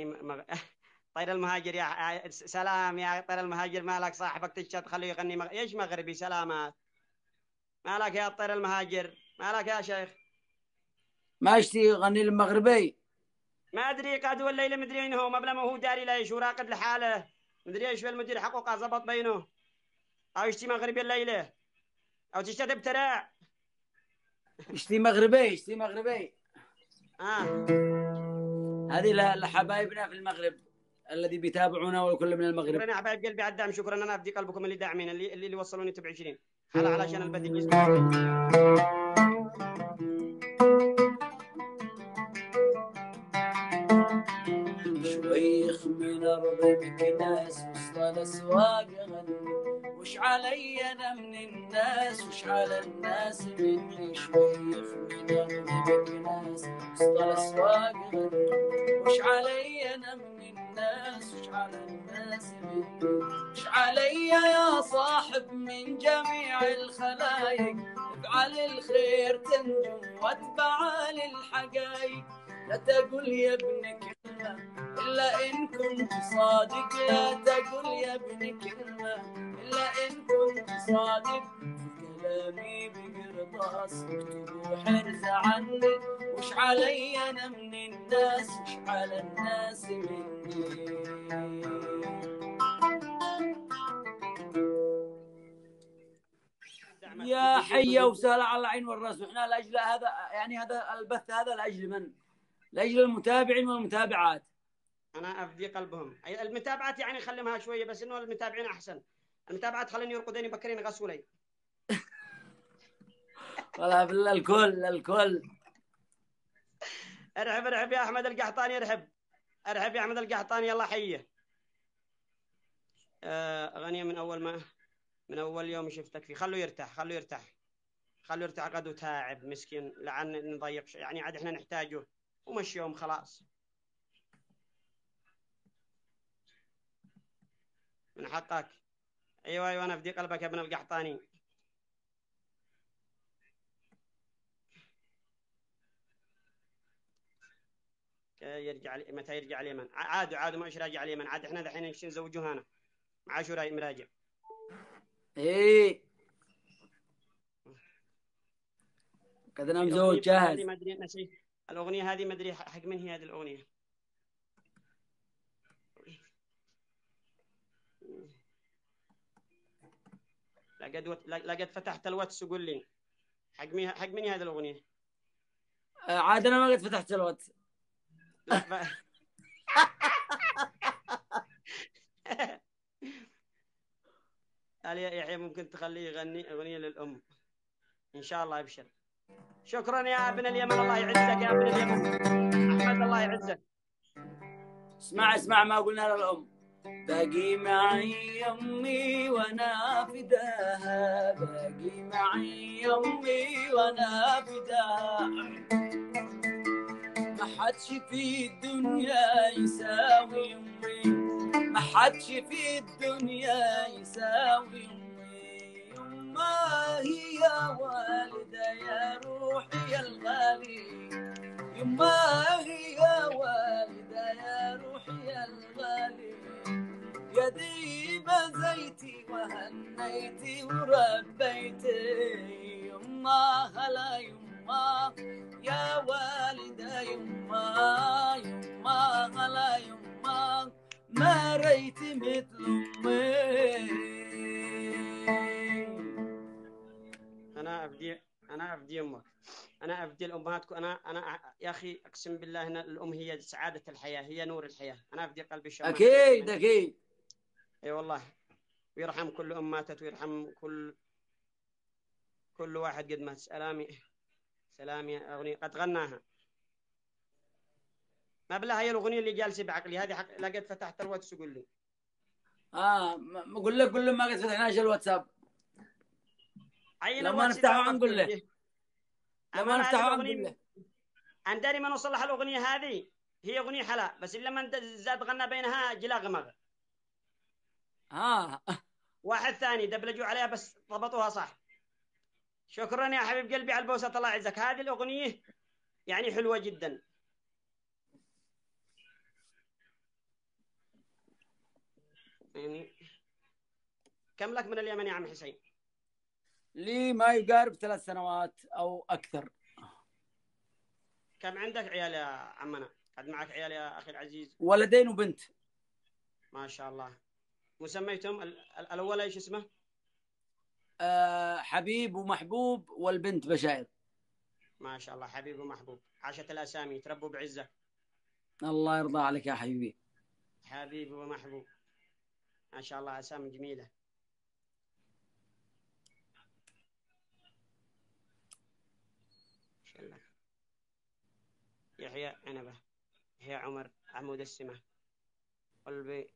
غني مغ... طير المهاجر يا سلام يا طير المهاجر مالك صاحبك تشت خليه يغني مغ... إيش مغربي؟ سلامات. مالك يا طير المهاجر؟ مالك يا شيخ؟ ما يشتي يغني المغربي؟ ما أدري قاد الليلة مدري وين هو مبلغ ما هو داري ليش وراقد لحاله. مدري إيش المدير حقوقه زبط بينه. أو يشتي مغربي الليلة؟ أو تشتي بتراع يشتي مغربي؟ يشتي مغربي؟ آه. هذه لحبايبنا في المغرب الذي بيتابعونا والكل من المغرب. شكرا يا حبايب قلبي على الدعم شكرا. أنا افدي قلبكم اللي داعمين اللي اللي, وصلوني تبع 20 هلا علشان البدي شويخ من أرض مكناس وسط الأسواق غني. وش علي أنا من الناس؟ وش على الناس مني شويخ؟ علي يا صاحب من جميع الخلايق. افعل الخير تنجو واتبع للحقايق لا تقول يا ابن كلمة إلا إن كنت صادق. لا تقول يا ابن كلمة إلا إن كنت صادق. كلامي بقرطاس اكتب وحرز عني. وش علي أنا من الناس؟ وش على الناس مني؟ يا حية وسهلا على العين والراس. وإحنا لاجل هذا يعني هذا البث هذا لاجل من؟ لاجل المتابعين والمتابعات. أنا أفدي قلبهم. المتابعات يعني خليها شوية بس إنه المتابعين أحسن. المتابعات خليني يرقدوني بكرين غسولي والله بالله الكل الكل. ارحب ارحب يا أحمد القحطاني ارحب. ارحب يا أحمد القحطاني يلا حية. آه، أغنية من أول ما من أول يوم شفتك فيه. خلوه يرتاح خلوه يرتاح. خلوه يرتاح قد وتاعب مسكين. لعن نضيق يعني عاد إحنا نحتاجه. ومش يوم خلاص. من حقك. أيوه أيوه أنا افدي قلبك يا ابن القحطاني. يرجع متى يرجع اليمن عادوا عادوا ما راجع اليمن عاد إحنا دحين نزوجوه هنا؟ مع شو راي مراجع. إيه. كذا أنا مزوج جاهز. ما أدري نسي الأغنية هذه ما أدري حق من هي هذه الأغنية؟ لقد وت... لقد فتحت الواتس وقول لي. حق مين حق من هي هذه الأغنية؟ آه، عاد أنا ما قد فتحت الواتس. لا ف... يا يحيى ممكن تخليه يغني أغنية للأم. إن شاء الله ابشر شكرا يا ابن اليمن الله يعزك يا ابن اليمن. أحمد الله يعزك. اسمع اسمع ما قلنا للأم. باقي معي امي وأنا فداها باقي معي امي وأنا فداها ما حدش في الدنيا يساوي امي ما حدش في الدنيا يساوي أمي. يما هي والدة يا روحي يا الغالي. يما هي والدة يا روحي يا الغالي. يا ديبة زيتي وهنيتي وربيتي. يما هلا يما يا والدة يما ما ريت مثل أمي. أنا افدي أنا افدي أمك. أنا افدي الأمهات. أنا أنا يا أخي أقسم بالله إن الأم هي سعادة الحياة هي نور الحياة. أنا افدي قلبي الشمال أكيد أكيد. أي والله. ويرحم كل أم ماتت ويرحم كل كل واحد قد مات. سلامي سلامي اغنيه قد غناها. ما بالله هي الأغنية اللي جالسة بعقلي هذه حق لقد فتحت الواتس وقول لي. آه ما أقول لك كل ما قد فتحناش الواتساب. لما نفتحه نقول له. لما نفتحه نقول له. عن داري ما نوصل لها الأغنية هذه. هي أغنية حلا بس لما زاد غنى بينها جلاغمغ ها واحد ثاني دبلجوا عليها بس ضبطوها صح. شكرا يا حبيب قلبي على البوسة الله يعزك. هذه الأغنية يعني حلوة جدا. يعني. كم لك من اليمن يا عم حسين؟ لي ما يقارب ثلاث سنوات أو أكثر. كم عندك عيال يا عمنا؟ قد معك عيال يا أخي العزيز؟ ولدين وبنت. ما شاء الله. ال- الأول إيش اسمه؟ أه حبيب ومحبوب والبنت بشاير ما شاء الله حبيب ومحبوب. عاشت الأسامي تربوا بعزة. الله يرضى عليك يا حبيبي. حبيب ومحبوب. ما شاء الله أسامي جميلة. ما شاء الله يحيى عنبه يحيى عمر عمود السمه قلبي